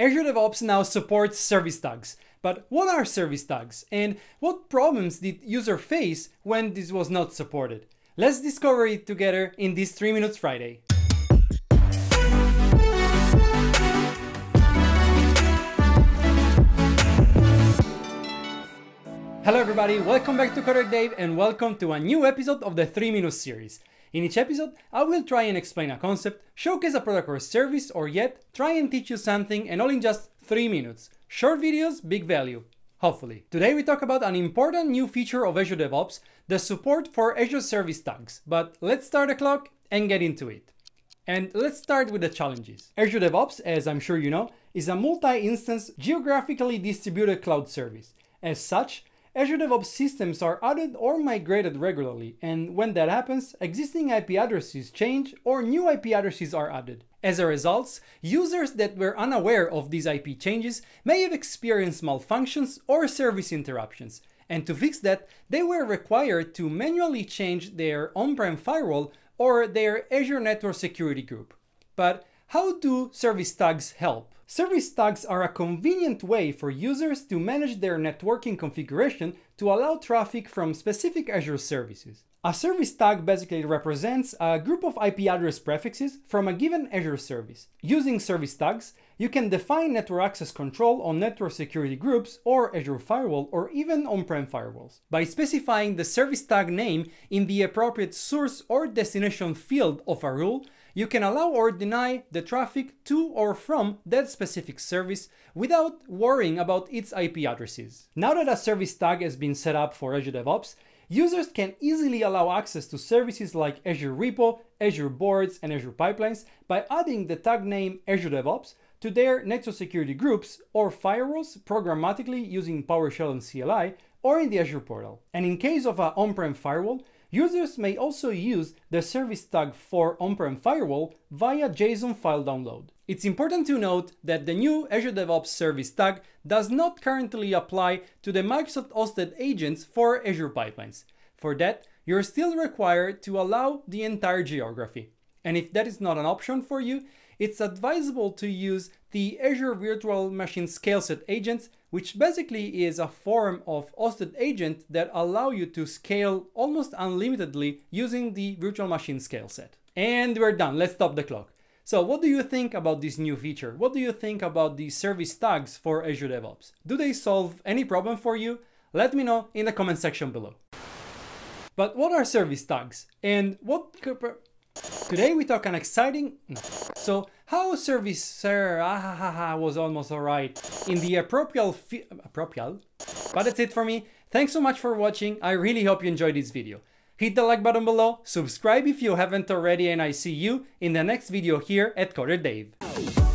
Azure DevOps now supports service tags. But what are service tags and what problems did user face when this was not supported? Let's discover it together in this 3 Minutes Friday. Hello everybody, welcome back to Coder Dave and welcome to a new episode of the 3 Minutes series. In each episode, I will try and explain a concept, showcase a product or service, or yet try and teach you something and all in just 3 minutes. Short videos, big value. Hopefully. Today we talk about an important new feature of Azure DevOps, the support for Azure Service Tags. But let's start the clock and get into it. And let's start with the challenges. Azure DevOps, as I'm sure you know, is a multi-instance geographically distributed cloud service. As such, Azure DevOps systems are added or migrated regularly, and when that happens, existing IP addresses change or new IP addresses are added. As a result, users that were unaware of these IP changes may have experienced malfunctions or service interruptions, and to fix that, they were required to manually change their on-prem firewall or their Azure Network Security Group. But how do service tags help? Service tags are a convenient way for users to manage their networking configuration to allow traffic from specific Azure services. A service tag basically represents a group of IP address prefixes from a given Azure service. Using service tags, you can define network access control on network security groups or Azure Firewall or even on-prem firewalls. By specifying the service tag name in the appropriate source or destination field of a rule, you can allow or deny the traffic to or from that specific service without worrying about its IP addresses. Now that a service tag has been set up for Azure DevOps, users can easily allow access to services like Azure Repo, Azure Boards, and Azure Pipelines by adding the tag name Azure DevOps to their network security groups or firewalls programmatically using PowerShell and CLI or in the Azure portal. And in case of an on-prem firewall, Users may also use the service tag for on-prem firewall via JSON file download. It's important to note that the new Azure DevOps service tag does not currently apply to the Microsoft hosted agents for Azure pipelines. For that, you're still required to allow the entire geography. And if that is not an option for you, it's advisable to use the Azure Virtual Machine Scaleset agents, which basically is a form of hosted agent that allow you to scale almost unlimitedly using the virtual machine scale set. And we're done, let's stop the clock. So what do you think about this new feature? What do you think about the service tags for Azure DevOps? Do they solve any problem for you? Let me know in the comment section below. But what are service tags? And what Today we talk an exciting... So how service sir ah, was almost alright in the appropriate... Appropriate? But that's it for me. Thanks so much for watching. I really hope you enjoyed this video. Hit the like button below, subscribe if you haven't already and I see you in the next video here at Coder Dave.